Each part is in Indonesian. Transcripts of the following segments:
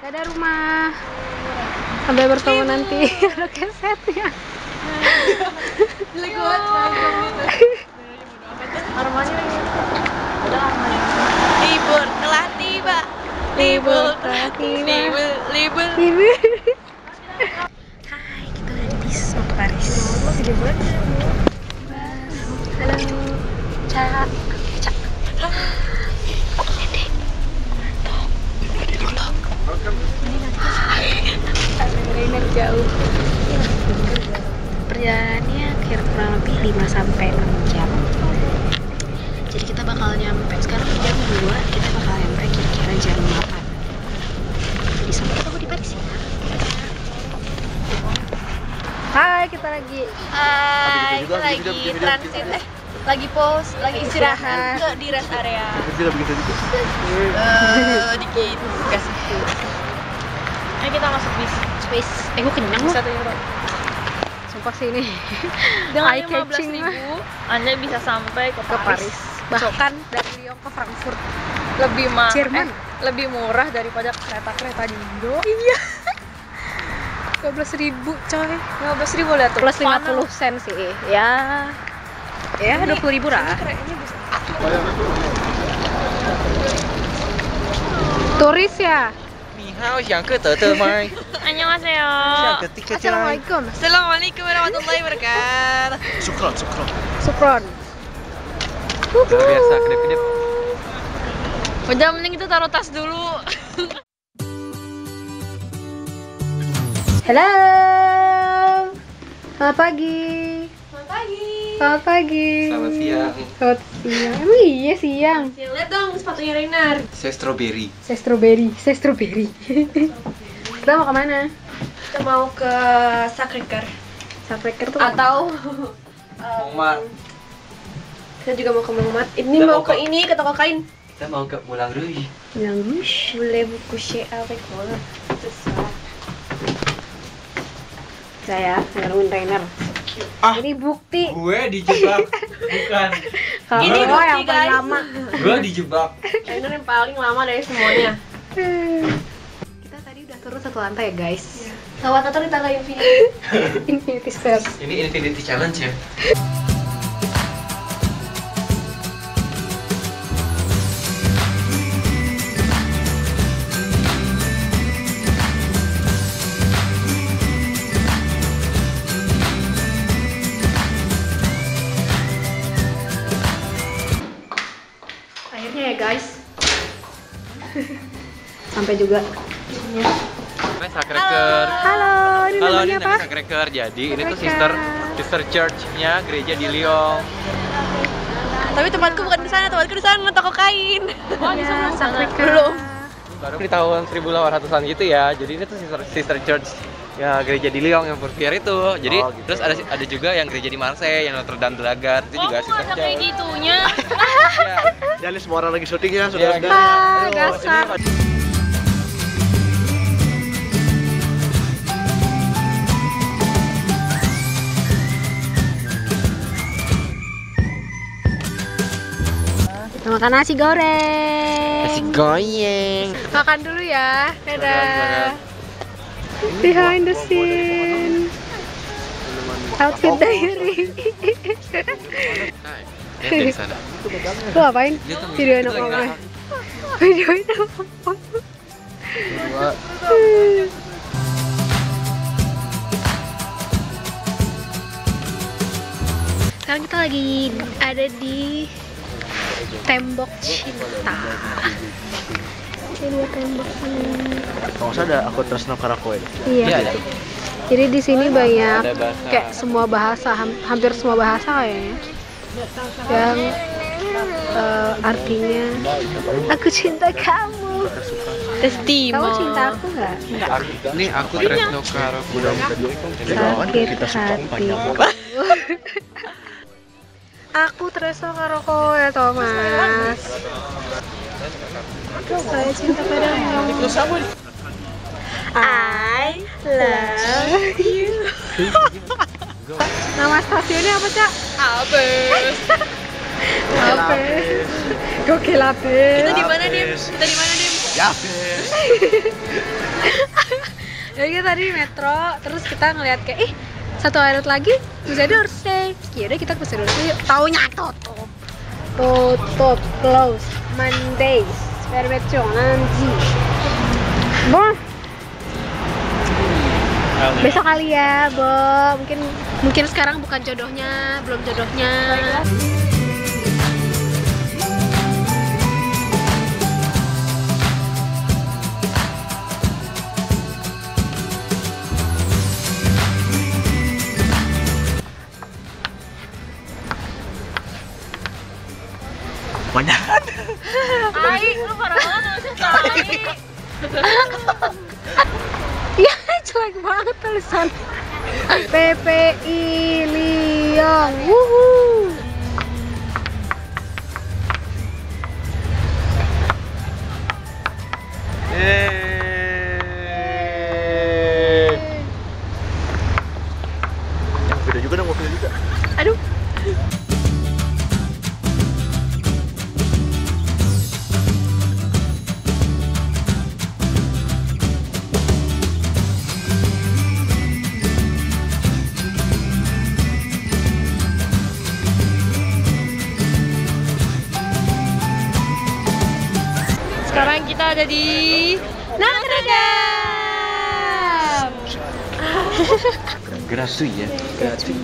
Dadah rumah. Sampai bertemu nanti. Ada kesetnya. Jelek banget Armanya Libur telah tiba Libur telah tiba Libur Libur Hai, kita udah di Disney Paris. Halo. Cak. Cak. Rainer jauh. Perjalanannya kira kurang lebih 5 sampai 6 jam. Jadi kita bakal nyampe sekarang jam 2, kita bakal nyampe kira-kira jam 8. Jadi sampai ketemu di Paris ya. Hai, kita lagi Hai, kita lagi transit eh lagi pause, lagi istirahat ke di rest area. Tidak begitu dikit. Eh, dikit kasih. Kita masuk bis. space. Eh, gue kenyang loh. Satu euro. Sumpah sih ini. Dengan Eye catching 15.000 mah. Anda bisa sampai ke ke Paris. Paris. Bahkan dari Lyon ke Frankfurt. Lebih mahal, Jerman. lebih murah daripada kereta-kereta di Indo. Iya. 12 ribu coy. 15 ribu lihat tuh. Plus 50 Funnel. sen sih. Ya. Ya, 20 ribu lah. Turis ya. 안녕하세요. Assalamualaikum. Assalamualaikum warahmatullahi wabarakatuh. Syukran, syukran. Syukran. Luar uhuh. uhuh. biasa, kedip-kedip. Udah oh, mending kita taruh tas dulu. Halo. Selamat pagi. Selamat pagi. Selamat pagi. Selamat siang. Selamat siang. Emang iya siang. Lihat dong sepatunya Reinar. Saya strawberry. Saya strawberry. Saya strawberry. Kita mau ke mana? Kita mau ke Sacré-Cœur Sacré-Cœur tuh atau Montmartre. kita juga mau ke Montmartre. Ini Kita mau mau ke ke- ini ke toko kain. Kita mau ke Moulin Rouge. Yang wish. Boleh buku chez avec moi. Saya ngelakuin trainer. Ah. Ini bukti. Gue dijebak. Bukan. Kalau Ini lo bukti, yang paling guys. lama. Gue dijebak. Reinar yang paling lama dari semuanya. Kita tadi udah turun satu lantai ya guys. Lewat atau di tangga Infinity. Infinity Stairs. Ini Infinity Challenge ya. Sampai juga. Ini. Halo, ini Halo, namanya ini apa? namanya Sacré-Cœur. Jadi ini tuh sister sister church-nya gereja di Lyon. Tapi tempatku bukan di sana, tempatku di sana toko kain. Oh, di sana Sacré-Cœur. Belum. Baru di tahun 1800-an gitu ya. Jadi ini tuh sister sister church ya gereja di Lyon yang Fourvière itu. Jadi terus ada ada juga yang gereja di Marseille, yang Notre Dame de la Garde itu juga sister ada kayak church. gitunya. Ya. Jadi semua orang lagi syuting ya, Ya, saudara-saudara. Ah, gasar. Makan nasi goreng. Nasi goyang. Makan dulu ya. Dadah. Behind the scene. Outfit diary. Lu ngapain? Itu apa lagi gue? Videoin apa? Sekarang kita lagi ada di tembok cinta. Ini dia tembok ini. Kalau usah ada aku tresno karakoe. Iya, Iya. ada. Jadi di sini banyak kayak semua bahasa, ham- hampir semua bahasa kayaknya. Yang eh, artinya aku cinta kamu. Testima. Kamu cinta aku nggak? Nggak. Aku, ini aku Tresno Karo Sakit hati. Aku Tresno karo kowe, Thomas. Saya cinta padamu. I love you. Nama stasiunnya apa, Cak? Abes. Apes. Gokil Apes. Kita di mana, Dim? Kita di mana, Dim? Ya, Jadi kita tadi di metro, terus kita ngeliat kayak ih satu outlet lagi Musée d'Orsay. Yaudah kita d'Orsay yuk. Taunya tutup. Tutup, close, Mondays, fermeture, lundi. Bon, besok kali ya, Bo. Mungkin mungkin sekarang bukan jodohnya, belum jodohnya. Iya, jelek banget tulisan. PPI Lyon. Wuhu. Gratuit ya. Gratuit. Ini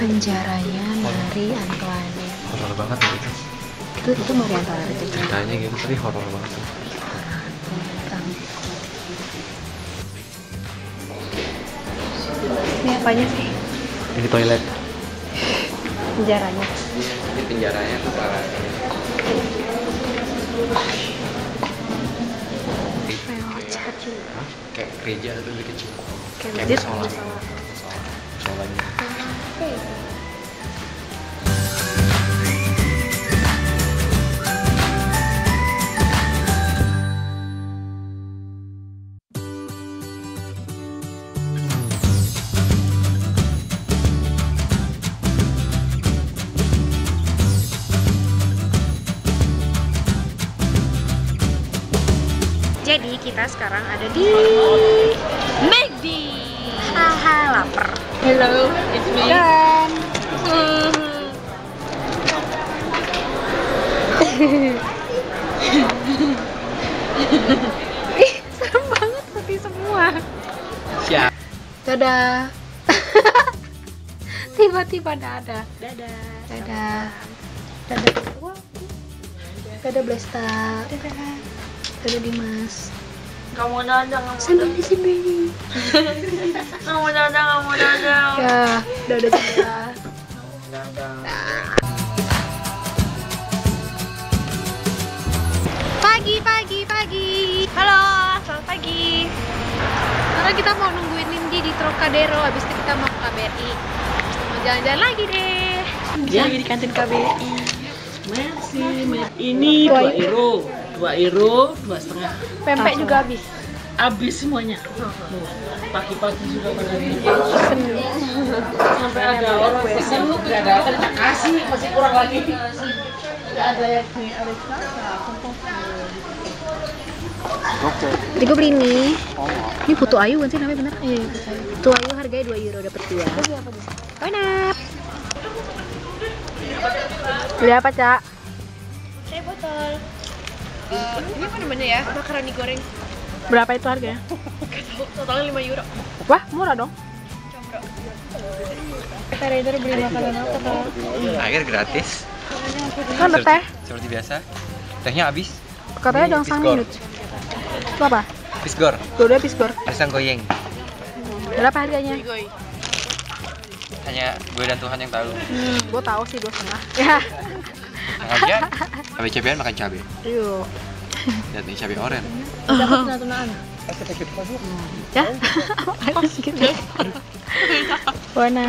penjaranya. Horor banget ya itu. Itu itu. Ceritanya gitu tapi horor banget. Tentang. Ini apanya sih? Toilet. Penjaranya. Ini penjaranya tuh parah. Kayak kecil. Kayak gereja itu lebih kecil. Kayak masjid. musola. Jadi kita sekarang ada di McD. Haha lapar. Hello, it's me. Dan Ih, serem banget putih semua. Siap. Dadah. Tiba-tiba dadah. Dadah. Dadah. Dadah. Dadah Blesta. Dadah. Dadah Dimas. Gak mau dadah, gak mau Sambil dadah. di sini. Gak mau dadah, gak mau dadah. Ya, dadah juga. Pagi, pagi, pagi. Halo, selamat pagi. Karena kita mau nungguin Nindi di Trocadero, habis itu kita mau ke KBRI. Mau jalan-jalan lagi deh. Dia lagi di kantin KBRI. Merci, merci. Ini 2 euro, 2 euro, dua setengah. Pempek juga habis. Habis semuanya. Tuh, Pagi-pagi sudah pada Pesen. sampai ada orang pesen lu nggak ada kita kasih masih kurang lagi. Nggak ada yang nih ada Oke. Jadi gue beli ini. Ini Putu Ayu kan sih namanya bener? Iya, Putu Ayu harganya 2 euro dapat dua. Enak. Beli apa, Cak? Saya botol. Ini apa namanya ya? Makaroni goreng. Berapa itu harganya? Totalnya 5 euro. Wah, murah dong. Combro. Kata Raider beli makanan apa Air gratis. kan ada teh Seperti biasa. Tehnya habis. katanya dong sang minut itu apa Pisgor. dua-dua pisgor Pisang goyeng. berapa harganya. Hanya gue dan Tuhan yang tahu. hmm gua tahu sih dua setengah ya Sengaja cabai cabean makan cabai. yuk. Lihat nih cabai oren. dapat tuna-tunaan ya? Ayo, gitu warna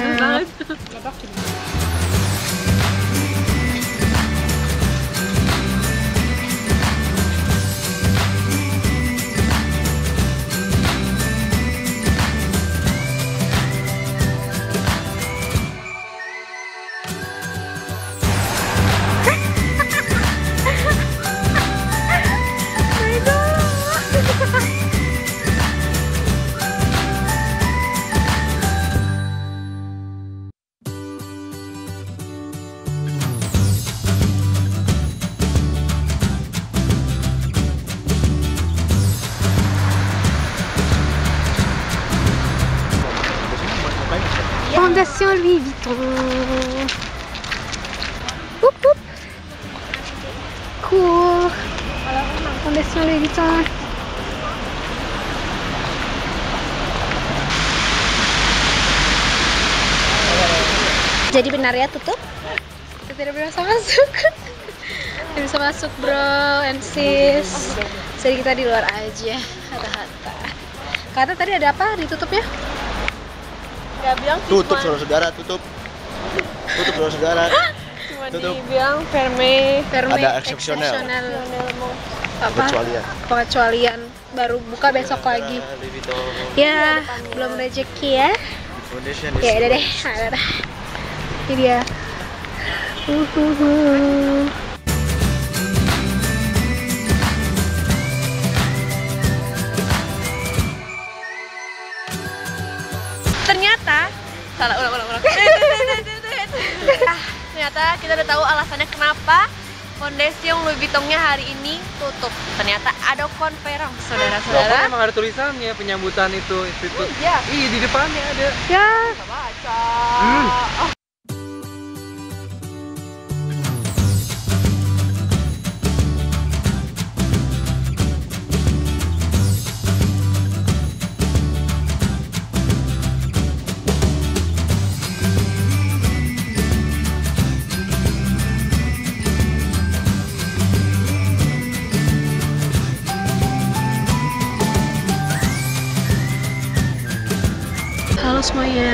Fondation Louis Vuitton. Wup, wup. Cool. Fondation Louis Vuitton. Jadi benar ya tutup? Kita tidak bisa masuk. tidak bisa masuk bro and sis. Jadi kita di luar aja. Hata-hata. Kata tadi ada apa ditutupnya? Gak bilang Tutup saudara-saudara, tutup. Tutup saudara-saudara. cuma tutup. dibilang perme Perme Ada. Apa? Kecualian. Pengecualian baru buka besok lagi. Ya, belum rezeki ya. Ya udah deh, udah. Ini dia. Uhuhu. Ah, ternyata kita udah tahu alasannya kenapa Foundation Louis Vuittonnya hari ini tutup ternyata ada conference Loh, saudara-saudara emang ada tulisannya penyambutan itu institut. Iya. Ih, di depannya ada. Ya, Bisa baca Hmm. oh. Semuanya.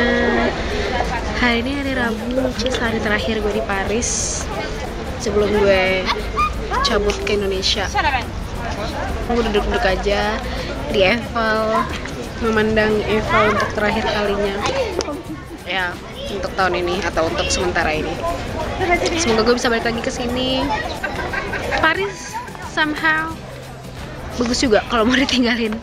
Hari ini hari Rabu, which hari terakhir gue di Paris. Sebelum gue cabut ke Indonesia. Gue duduk-duduk aja di Eiffel, memandang Eiffel untuk terakhir kalinya. Ya, untuk tahun ini atau untuk sementara ini. Semoga gue bisa balik lagi ke sini. Paris somehow bagus juga kalau mau ditinggalin.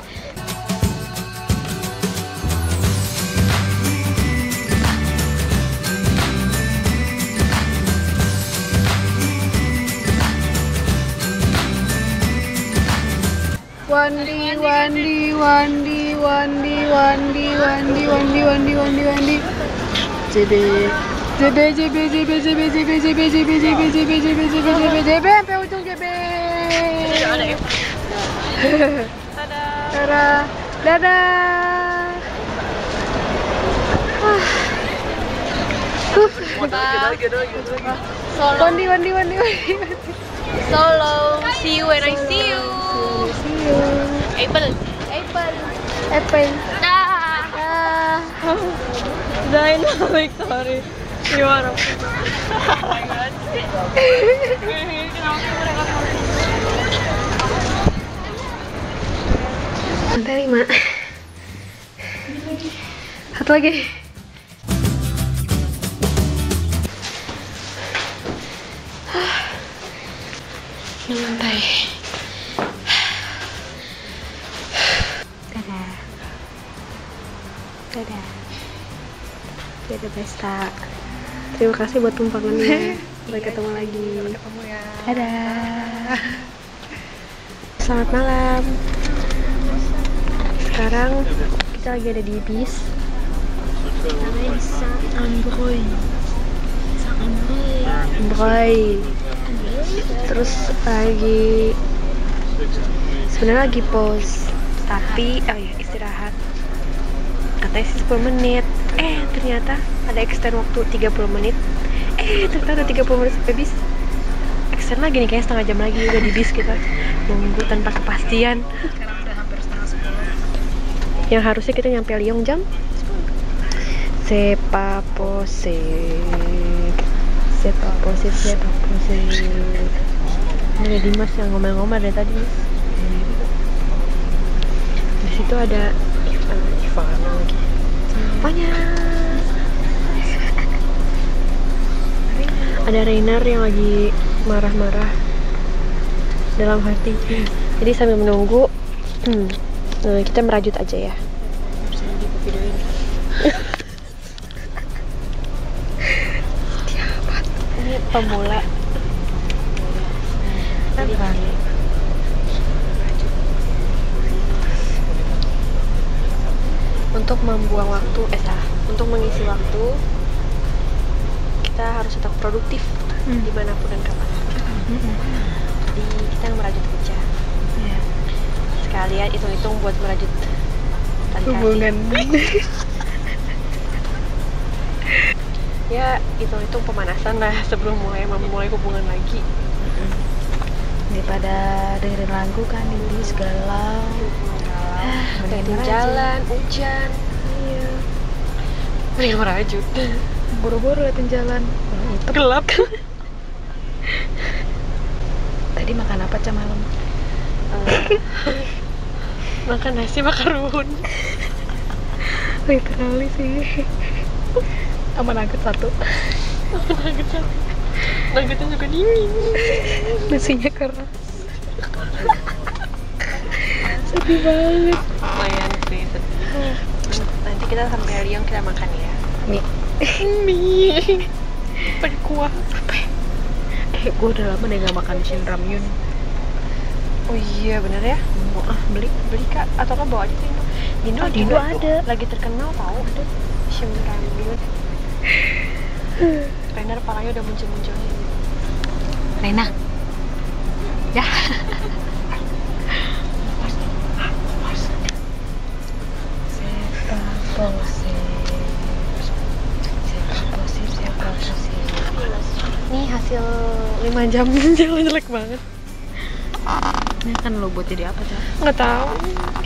Wandi, Wandi, Wandi, Wandi, Wandi, Wandi, Wandi, Wandi, Wandi, Wandi. JB, JB, JB, JB, JB, JB, JB, JB, JB, JB, JB, JB, JB, JB, sampai ujung JB. Dadah. Dadah. Ah. Uh. Solo Wandi, Wandi, Wandi, Wandi. solo see you when I see you See you. Apple Apple Apple. dah Ah. dynamic sorry gimana Lantai lima. Satu lagi. Enam lantai. Dadah. Dadah. Dadah Besta. Terima kasih buat tumpangannya. Sampai ketemu lagi. Dadah. Selamat malam. Sekarang kita lagi ada di bis. Namanya di Saint-Ambroy. Saint-Ambroy. Terus lagi sebenarnya lagi pause tapi oh ya istirahat. Katanya sih 10 menit. Eh ternyata ada extend waktu 30 menit. Eh ternyata ada 30 menit sampai bis. Extend lagi nih kayaknya setengah jam lagi udah di bis kita. Nunggu tanpa kepastian. Yang harusnya kita nyampe Lyon jam C'est possible, c'est pas possible Ini ada Dimas yang ngomel-ngomel dari tadi Mas. Di situ ada uh, Ivana lagi. Apanya? Ada Reiner yang lagi marah-marah dalam hati. Jadi sambil menunggu eh, kita merajut aja ya pemula apa untuk membuang waktu eh salah untuk mengisi waktu kita harus tetap produktif Hmm. di mana pun dan kapan jadi kita merajut kerja Iya. sekalian hitung-hitung buat merajut. Hubungan. ya hitung-hitung pemanasan lah sebelum mulai memulai hubungan lagi Daripada dengerin lagu kan ini segala. Mending merajut. jalan hujan Iya. mending merajut Buru-buru liatin jalan. Itu gelap tadi makan apa cah malam? Eh, makan nasi makarun Literally sih. Sama nugget satu. nuggetnya nuggetnya juga dingin Nasinya keras. Sedih banget. lumayan sih sedih. nanti kita sampai Riong kita makan ya Mie. mie pakai kuah Eh, gue udah lama deh gak makan Shin Ramyun. oh iya bener ya Mau ah beli. beli kak atau kan bawa aja ke Indo Indo Oh, Indo ada. lagi terkenal tau ada Shim Ramyun Renner palanya udah muncul-muncul Rena. Ya. Nih hasil 5 jam jalan jelek banget Ini kan lo buat jadi apa cah? nggak tahu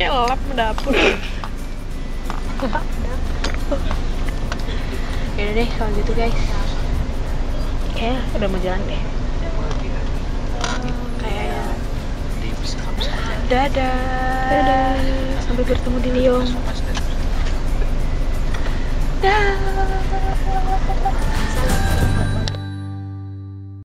kayak lelap dapur Yaudah deh kalau gitu guys Kayaknya udah mau jalan deh. Kayak Dadah Dadah. Sampai bertemu di Liong. Dadah